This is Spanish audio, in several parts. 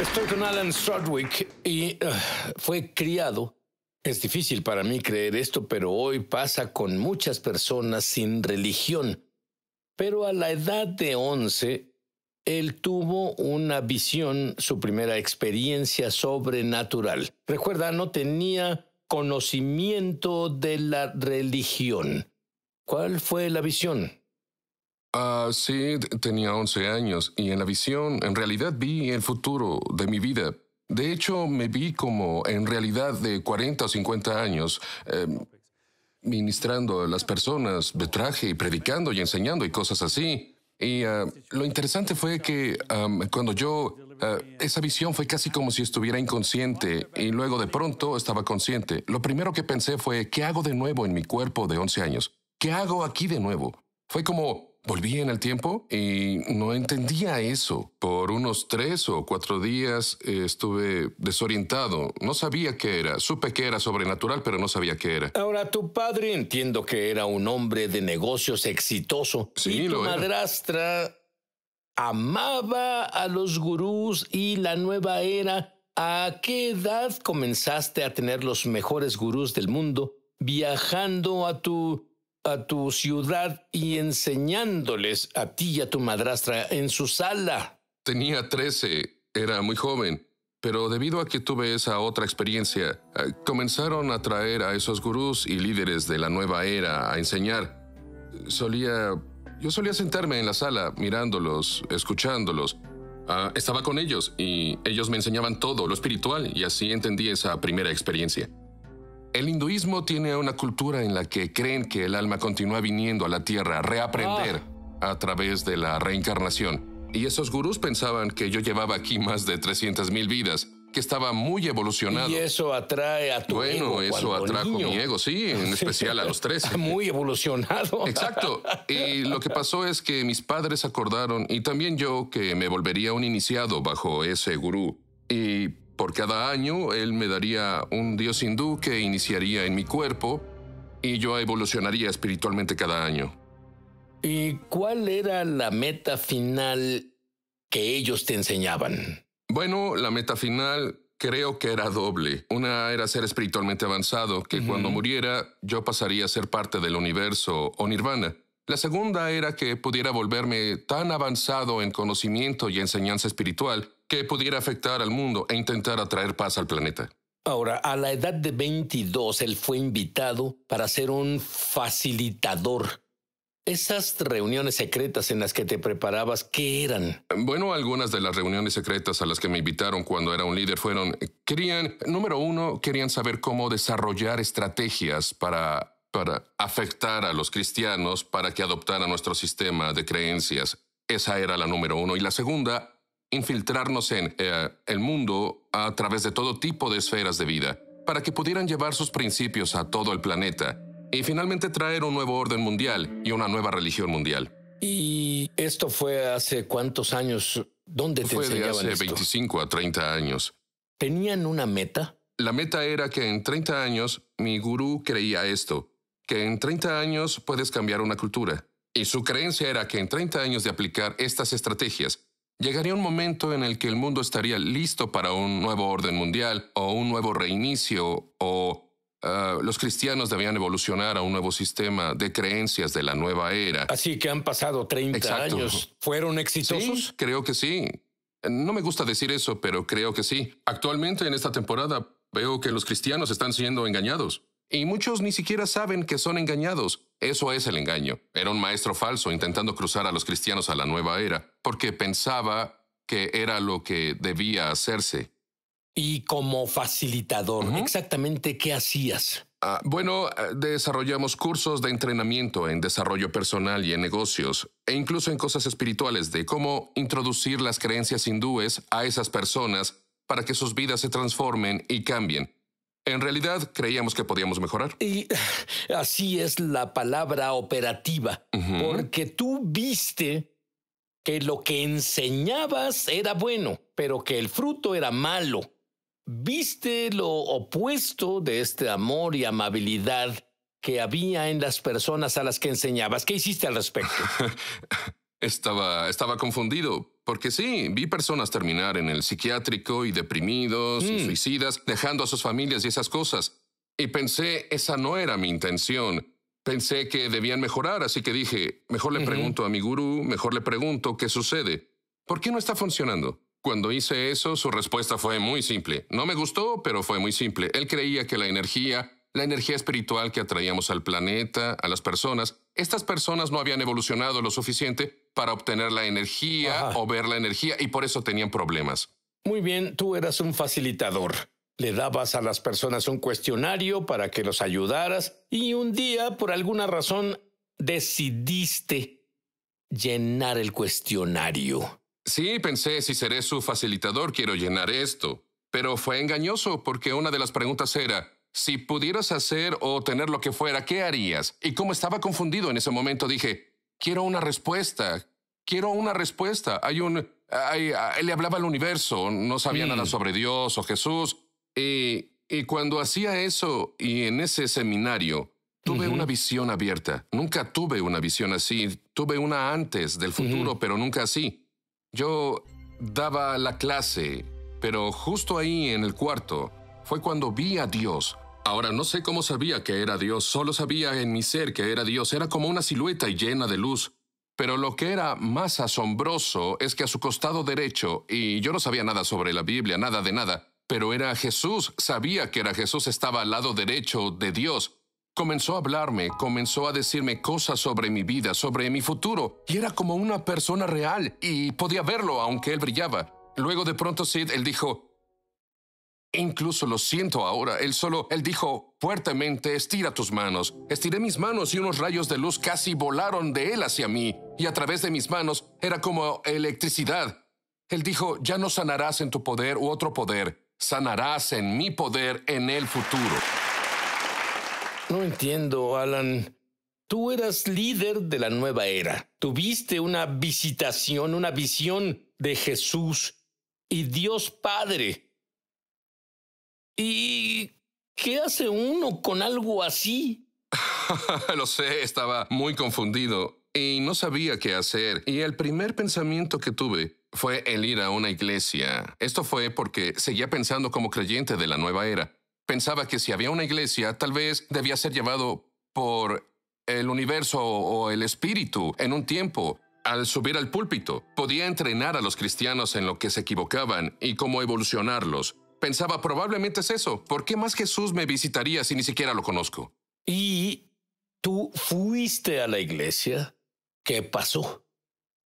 Estoy con Alan Strudwick y uh, fue criado. Es difícil para mí creer esto, pero hoy pasa con muchas personas sin religión. Pero a la edad de 11, él tuvo una visión, su primera experiencia sobrenatural. Recuerda, no tenía conocimiento de la religión. ¿Cuál fue la visión? Ah, sí, tenía 11 años y en la visión en realidad vi el futuro de mi vida. De hecho, me vi como en realidad de 40 o 50 años, em, ministrando a las personas de traje y predicando y enseñando y cosas así. Y ah, lo interesante fue que cuando yo, ah, esa visión fue casi como si estuviera inconsciente y luego de pronto estaba consciente. Lo primero que pensé fue, ¿qué hago de nuevo en mi cuerpo de 11 años? ¿Qué hago aquí de nuevo? Fue como, Volví en el tiempo y no entendía eso. Por unos tres o cuatro días eh, estuve desorientado. No sabía qué era. Supe que era sobrenatural, pero no sabía qué era. Ahora, tu padre entiendo que era un hombre de negocios exitoso. Sí, y tu lo era. madrastra amaba a los gurús y la nueva era. ¿A qué edad comenzaste a tener los mejores gurús del mundo viajando a tu a tu ciudad y enseñándoles a ti y a tu madrastra en su sala. Tenía 13, era muy joven, pero debido a que tuve esa otra experiencia, eh, comenzaron a traer a esos gurús y líderes de la nueva era a enseñar. Solía... Yo solía sentarme en la sala mirándolos, escuchándolos. Ah, estaba con ellos y ellos me enseñaban todo lo espiritual y así entendí esa primera experiencia. El hinduismo tiene una cultura en la que creen que el alma continúa viniendo a la tierra a reaprender a través de la reencarnación. Y esos gurús pensaban que yo llevaba aquí más de 300.000 vidas, que estaba muy evolucionado. Y eso atrae a tu bueno, ego eso cuando atrajo niño. mi ego, sí, en especial a los 13. Muy evolucionado. Exacto. Y lo que pasó es que mis padres acordaron, y también yo, que me volvería un iniciado bajo ese gurú. Y por cada año él me daría un dios hindú que iniciaría en mi cuerpo y yo evolucionaría espiritualmente cada año. ¿Y cuál era la meta final que ellos te enseñaban? Bueno, la meta final creo que era doble. Una era ser espiritualmente avanzado, que cuando muriera yo pasaría a ser parte del universo o nirvana. La segunda era que pudiera volverme tan avanzado en conocimiento y enseñanza espiritual que pudiera afectar al mundo e intentar atraer paz al planeta. Ahora, a la edad de 22, él fue invitado para ser un facilitador. Esas reuniones secretas en las que te preparabas, ¿qué eran? Bueno, algunas de las reuniones secretas a las que me invitaron cuando era un líder fueron, querían, número uno, querían saber cómo desarrollar estrategias para, para afectar a los cristianos para que adoptaran nuestro sistema de creencias. Esa era la número uno. Y la segunda, infiltrarnos en eh, el mundo a través de todo tipo de esferas de vida, para que pudieran llevar sus principios a todo el planeta y finalmente traer un nuevo orden mundial y una nueva religión mundial. ¿Y esto fue hace cuántos años? ¿Dónde te Fue de hace esto? 25 a 30 años. ¿Tenían una meta? La meta era que en 30 años mi gurú creía esto, que en 30 años puedes cambiar una cultura. Y su creencia era que en 30 años de aplicar estas estrategias, llegaría un momento en el que el mundo estaría listo para un nuevo orden mundial o un nuevo reinicio o ah, los cristianos debían evolucionar a un nuevo sistema de creencias de la nueva era. Así que han pasado 30 Exacto. años. ¿Fueron exitosos? Sí, creo que sí. No me gusta decir eso, pero creo que sí. Actualmente en esta temporada veo que los cristianos están siendo engañados. Y muchos ni siquiera saben que son engañados. Eso es el engaño. Era un maestro falso intentando cruzar a los cristianos a la nueva era, porque pensaba que era lo que debía hacerse. Y como facilitador, exactamente qué hacías. Ah, bueno, ah, desarrollamos cursos de entrenamiento en desarrollo personal y en negocios, e incluso en cosas espirituales de cómo introducir las creencias hindúes a esas personas para que sus vidas se transformen y cambien. En realidad, creíamos que podíamos mejorar. Y así es la palabra operativa, porque tú viste que lo que enseñabas era bueno, pero que el fruto era malo. Viste lo opuesto de este amor y amabilidad que había en las personas a las que enseñabas. ¿Qué hiciste al respecto? Estaba, estaba confundido, porque sí, vi personas terminar en el psiquiátrico y deprimidos y Mm. suicidas, dejando a sus familias y esas cosas. Y pensé, esa no era mi intención. Pensé que debían mejorar, así que dije, mejor le pregunto a mi gurú, mejor le pregunto qué sucede. ¿Por qué no está funcionando? Cuando hice eso, su respuesta fue muy simple. No me gustó, pero fue muy simple. Él creía que la energía, la energía espiritual que atraíamos al planeta, a las personas, estas personas no habían evolucionado lo suficiente para obtener la energía Ajá. o ver la energía y por eso tenían problemas. Muy bien, tú eras un facilitador. Le dabas a las personas un cuestionario para que los ayudaras y un día, por alguna razón, decidiste llenar el cuestionario. Sí, pensé, si seré su facilitador, quiero llenar esto. Pero fue engañoso porque una de las preguntas era, si pudieras hacer o tener lo que fuera, ¿qué harías? Y como estaba confundido en ese momento, dije, quiero una respuesta, quiero una respuesta. Hay un... hay- él le hablaba al universo, no sabía Mm. nada sobre Dios o Jesús. Y, y cuando hacía eso y en ese seminario, tuve una visión abierta. Nunca tuve una visión así. Tuve una antes del futuro, pero nunca así. Yo daba la clase, pero justo ahí en el cuarto fue cuando vi a Dios. Ahora no sé cómo sabía que era Dios, solo sabía en mi ser que era Dios. Era como una silueta llena de luz. Pero lo que era más asombroso es que a su costado derecho, y yo no sabía nada sobre la Biblia, nada de nada, pero era Jesús, sabía que era Jesús, estaba al lado derecho de Dios. Comenzó a hablarme, comenzó a decirme cosas sobre mi vida, sobre mi futuro, y era como una persona real, y podía verlo aunque él brillaba. Luego de pronto Sid, él dijo, Incluso lo siento ahora. Él solo, él dijo fuertemente, estira tus manos. Estiré mis manos y unos rayos de luz casi volaron de él hacia mí. Y a través de mis manos era como electricidad. Él dijo, ya no sanarás en tu poder u otro poder. Sanarás en mi poder en el futuro. No entiendo, Alan. Tú eras líder de la nueva era. Tuviste una visitación, una visión de Jesús y Dios Padre. ¿Y qué hace uno con algo así? Lo sé, estaba muy confundido y no sabía qué hacer. Y el primer pensamiento que tuve fue el ir a una iglesia. Esto fue porque seguía pensando como creyente de la nueva era. Pensaba que si había una iglesia, tal vez debía ser llevado por el universo o el espíritu en un tiempo. Al subir al púlpito, podía entrenar a los cristianos en lo que se equivocaban y cómo evolucionarlos. Pensaba, probablemente es eso. ¿Por qué más Jesús me visitaría si ni siquiera lo conozco? ¿Y tú fuiste a la iglesia? ¿Qué pasó?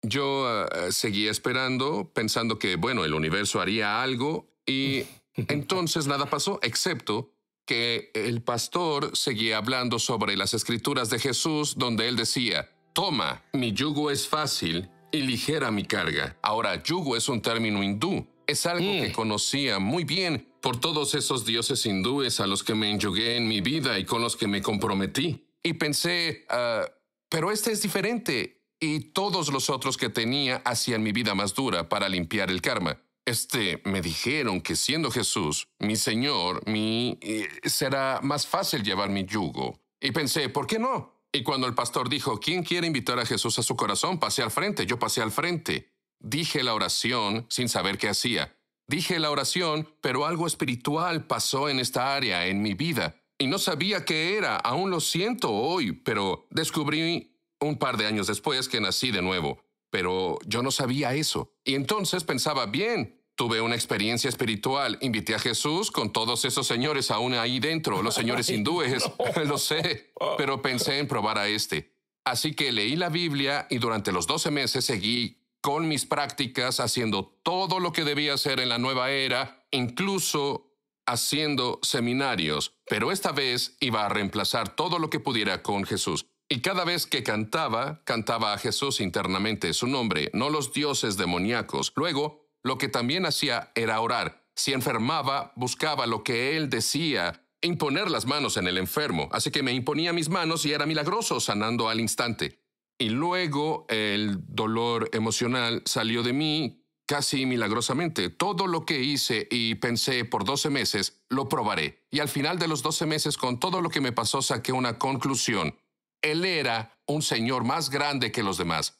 Yo ah, seguía esperando, pensando que, bueno, el universo haría algo y entonces nada pasó, excepto que el pastor seguía hablando sobre las escrituras de Jesús donde él decía, toma, mi yugo es fácil y ligera mi carga. Ahora, yugo es un término hindú, es algo Mm. que conocía muy bien por todos esos dioses hindúes a los que me enyugué en mi vida y con los que me comprometí. Y pensé, ah, pero este es diferente y todos los otros que tenía hacían mi vida más dura para limpiar el karma. Este, me dijeron que siendo Jesús, mi Señor, mi, eh, será más fácil llevar mi yugo. Y pensé, ¿por qué no? Y cuando el pastor dijo, ¿quién quiere invitar a Jesús a su corazón? Pasé al frente, yo pasé al frente. Dije la oración sin saber qué hacía. Dije la oración, pero algo espiritual pasó en esta área, en mi vida. Y no sabía qué era, aún lo siento hoy, pero descubrí un par de años después que nací de nuevo. Pero yo no sabía eso. Y entonces pensaba, bien, tuve una experiencia espiritual, invité a Jesús con todos esos señores aún ahí dentro, los señores hindúes, no. lo sé, pero pensé en probar a este. Así que leí la Biblia y durante los 12 meses seguí con mis prácticas haciendo todo lo que debía hacer en la nueva era, incluso haciendo seminarios, pero esta vez iba a reemplazar todo lo que pudiera con Jesús. Y cada vez que cantaba, cantaba a Jesús internamente, su nombre, no los dioses demoníacos. Luego, lo que también hacía era orar. Si enfermaba, buscaba lo que él decía, imponer las manos en el enfermo. Así que me imponía mis manos y era milagroso, sanando al instante. Y luego el dolor emocional salió de mí casi milagrosamente. Todo lo que hice y pensé por 12 meses, lo probaré. Y al final de los 12 meses, con todo lo que me pasó, saqué una conclusión. Él era un señor más grande que los demás.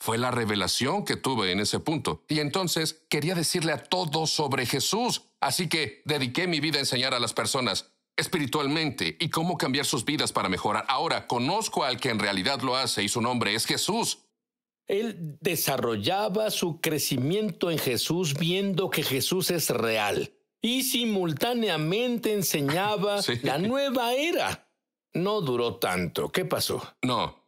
Fue la revelación que tuve en ese punto. Y entonces quería decirle a todos sobre Jesús. Así que dediqué mi vida a enseñar a las personas espiritualmente y cómo cambiar sus vidas para mejorar. Ahora conozco al que en realidad lo hace y su nombre es Jesús. Él desarrollaba su crecimiento en Jesús viendo que Jesús es real y simultáneamente enseñaba la nueva era. No duró tanto. ¿Qué pasó? No,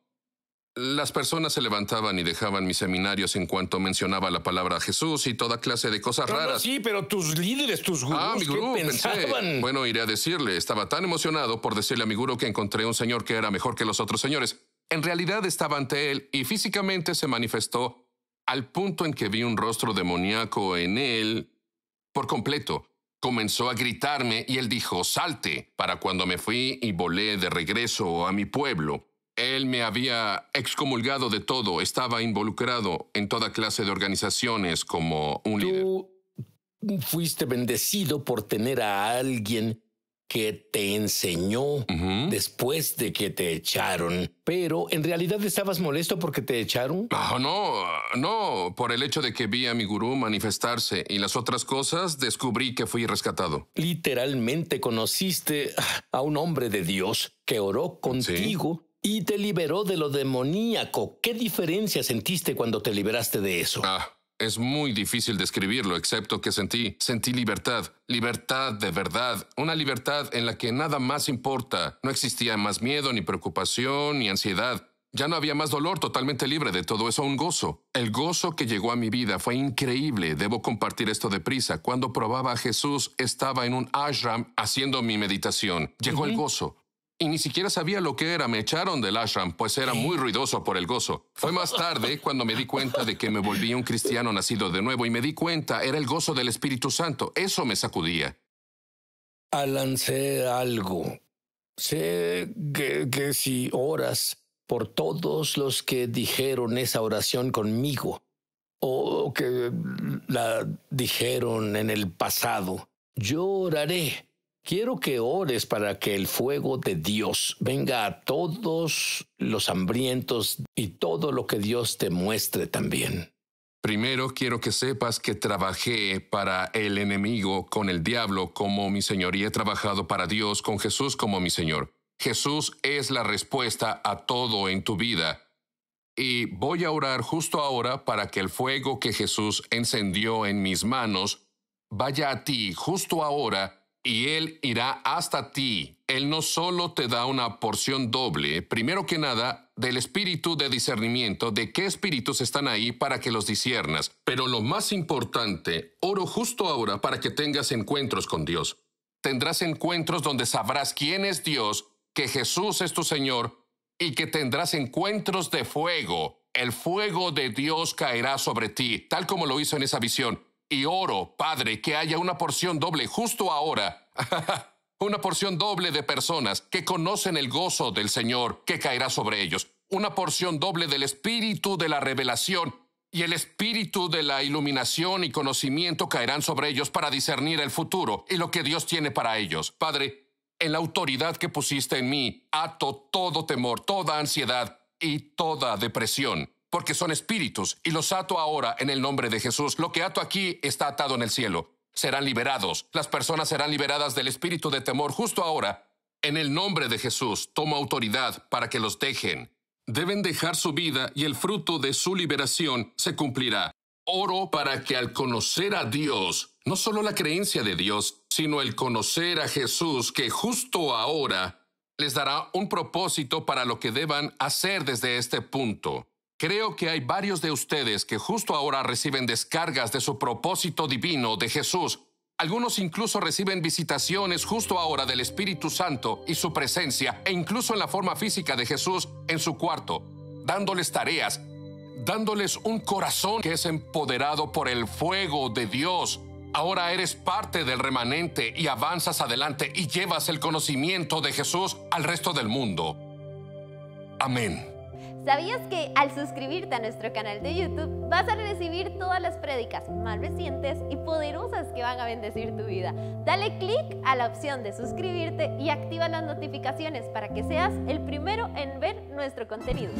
las personas se levantaban y dejaban mis seminarios en cuanto mencionaba la palabra Jesús y toda clase de cosas raras. sí, pero tus líderes, tus gurús, ah, mi gurú, pensaban? Bueno, iré a decirle. Estaba tan emocionado por decirle a mi gurú que encontré un señor que era mejor que los otros señores. En realidad estaba ante él y físicamente se manifestó al punto en que vi un rostro demoníaco en él por completo. Comenzó a gritarme y él dijo, salte, para cuando me fui y volé de regreso a mi pueblo. Él me había excomulgado de todo, estaba involucrado en toda clase de organizaciones como un líder. Tú fuiste bendecido por tener a alguien que te enseñó después de que te echaron, pero en realidad estabas molesto porque te echaron. Ah, no, no, por el hecho de que vi a mi gurú manifestarse y las otras cosas, descubrí que fui rescatado. Literalmente conociste a un hombre de Dios que oró contigo y te liberó de lo demoníaco. ¿Qué diferencia sentiste cuando te liberaste de eso? Ah, es muy difícil describirlo, excepto que sentí, sentí libertad, libertad de verdad, una libertad en la que nada más importa. No existía más miedo, ni preocupación, ni ansiedad. Ya no había más dolor, totalmente libre de todo eso, un gozo. El gozo que llegó a mi vida fue increíble. Debo compartir esto deprisa. Cuando probaba a Jesús, estaba en un ashram haciendo mi meditación. Llegó el gozo. Y ni siquiera sabía lo que era. Me echaron del ashram, pues era muy ruidoso por el gozo. Fue más tarde cuando me di cuenta de que me volví un cristiano nacido de nuevo y me di cuenta era el gozo del Espíritu Santo. Eso me sacudía. Alan, sé algo. Sé que, que si oras por todos los que dijeron esa oración conmigo, o que la dijeron en el pasado, yo oraré Quiero que ores para que el fuego de Dios venga a todos los hambrientos y todo lo que Dios te muestre también. Primero quiero que sepas que trabajé para el enemigo con el diablo como mi Señor y he trabajado para Dios con Jesús como mi Señor. Jesús es la respuesta a todo en tu vida. Y voy a orar justo ahora para que el fuego que Jesús encendió en mis manos vaya a ti justo ahora y Él irá hasta ti. Él no solo te da una porción doble, primero que nada, del espíritu de discernimiento, de qué espíritus están ahí para que los disiernas. Pero lo más importante, oro justo ahora para que tengas encuentros con Dios. Tendrás encuentros donde sabrás quién es Dios, que Jesús es tu Señor, y que tendrás encuentros de fuego. El fuego de Dios caerá sobre ti, tal como lo hizo en esa visión. Y oro, Padre, que haya una porción doble justo ahora. una porción doble de personas que conocen el gozo del Señor que caerá sobre ellos. Una porción doble del espíritu de la revelación y el espíritu de la iluminación y conocimiento caerán sobre ellos para discernir el futuro y lo que Dios tiene para ellos. Padre, en la autoridad que pusiste en mí, ato todo temor, toda ansiedad y toda depresión porque son espíritus, y los ato ahora en el nombre de Jesús. Lo que ato aquí está atado en el cielo. Serán liberados. Las personas serán liberadas del espíritu de temor justo ahora. En el nombre de Jesús, tomo autoridad para que los dejen. Deben dejar su vida y el fruto de su liberación se cumplirá. Oro para que al conocer a Dios, no solo la creencia de Dios, sino el conocer a Jesús, que justo ahora les dará un propósito para lo que deban hacer desde este punto. Creo que hay varios de ustedes que justo ahora reciben descargas de su propósito divino de Jesús. Algunos incluso reciben visitaciones justo ahora del Espíritu Santo y su presencia, e incluso en la forma física de Jesús en su cuarto, dándoles tareas, dándoles un corazón que es empoderado por el fuego de Dios. Ahora eres parte del remanente y avanzas adelante y llevas el conocimiento de Jesús al resto del mundo. Amén. ¿Sabías que al suscribirte a nuestro canal de YouTube vas a recibir todas las prédicas más recientes y poderosas que van a bendecir tu vida? Dale clic a la opción de suscribirte y activa las notificaciones para que seas el primero en ver nuestro contenido.